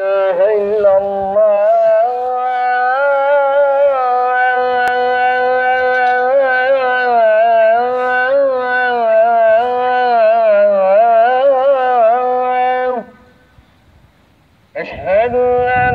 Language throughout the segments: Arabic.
إله إلا الله. أشهد أن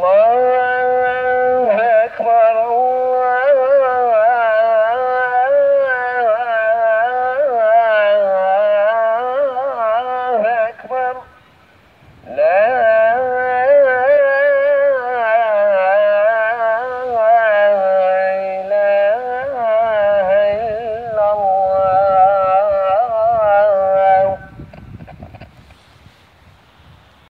love.